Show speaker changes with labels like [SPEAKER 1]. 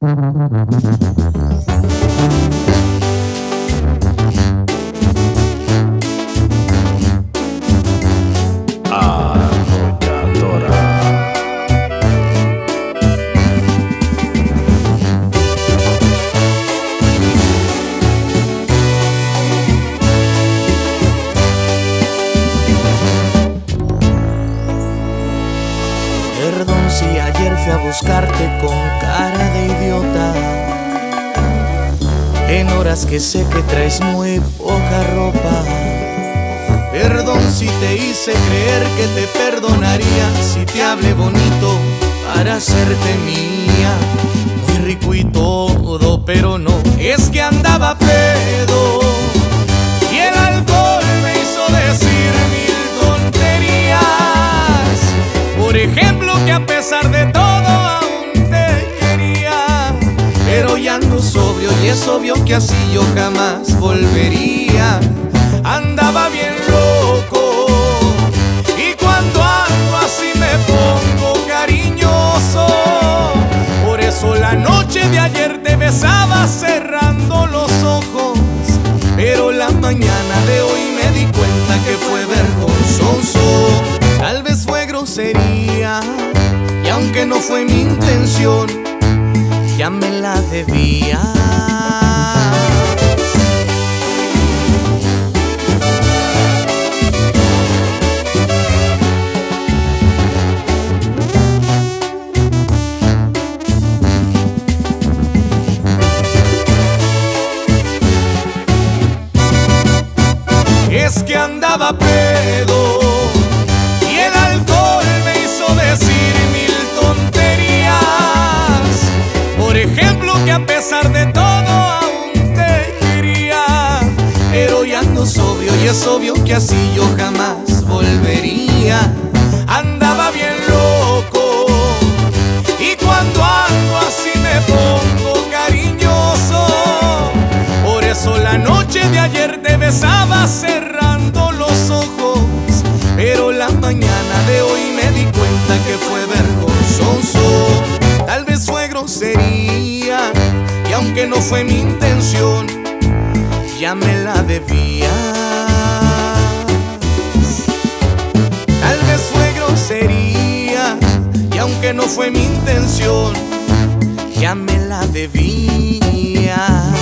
[SPEAKER 1] Perdón si ayer fui a buscarte con cara En horas que sé que traes muy poca ropa. Perdón si te hice creer que te perdonaría si te hablé bonito para hacerte mía. Muy rico y todo, pero no, es que andaba pedo. Y el alcohol me hizo decir mil tonterías. Por ejemplo, que a pesar de todo Sobrio y es obvio que así yo jamás volvería. Andaba bien loco. Y cuando ando así me pongo cariñoso. Por eso la noche de ayer te besaba cerrando los ojos. Pero la mañana de hoy me di cuenta que fue vergonzoso. Tal vez fue grosería. Y aunque no fue mi intención, me la debía. Es que andaba pedo a pesar de todo aún te quería. Pero ya ando sobrio y es obvio que así yo jamás volvería. Andaba bien loco y cuando ando así me pongo cariñoso. Por eso la noche de ayer te besaba Aunque no fue mi intención, ya me la debía. Tal vez fue grosería. Y aunque no fue mi intención, ya me la debía.